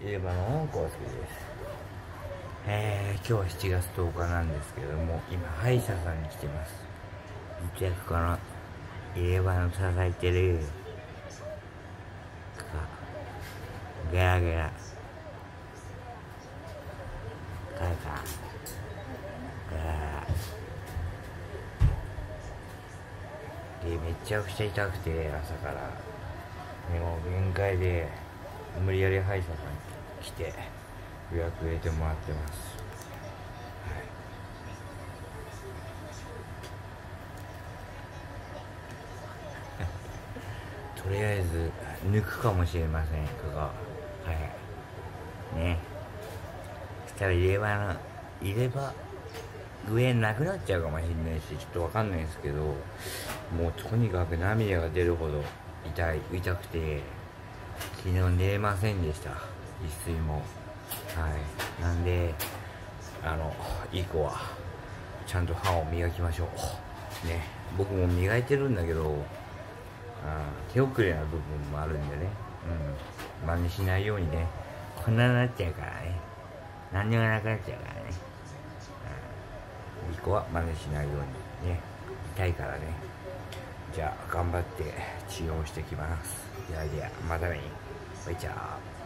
入れ歯のコウスケです。えー、今日は7月10日なんですけども今歯医者さんに来てます。実はこの入れ歯の支えてるガラガラカラ。カガラガラ。でめちゃくちゃ痛くて朝から。でも限界で。無理やり歯医者さんに来て予約入れてもらってます、はい、とりあえず抜くかもしれません。ここはい。ね。そしたら入れ歯の入れ歯上なくなっちゃうかもしれないしちょっとわかんないですけどもうとにかく涙が出るほど痛い痛くて。昨日寝れませんでした。一睡も。はい。なんであのいい子はちゃんと歯を磨きましょう。ね。僕も磨いてるんだけどあ手遅れな部分もあるんでね。うん。真似しないようにね。こんなになっちゃうからね。何にもなくなっちゃうからね、うん、いい子は真似しないようにね。痛いからね。じゃあ頑張って治療してきます。ではではまたね。バイチャー。